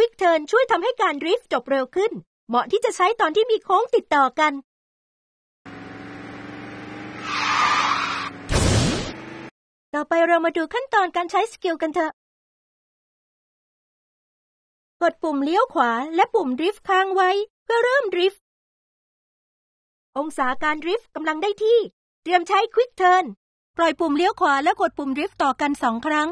Quick Turn ช่วยทำให้การ drift จบเร็วขึ้น เหมาะที่จะใช้ตอนที่มีโค้งติดต่อกัน ต่อไปเรามาดูขั้นตอนการใช้ skill กันเถอะ กดปุ่มเลี้ยวขวาและปุ่ม drift ค้างไว้ เพื่อเริ่ม drift องศาการ drift กำลังได้ที่ เตรียมใช้ Quick Turn ปล่อยปุ่มเลี้ยวขวาและกดปุ่ม drift ต่อกันสองครั้ง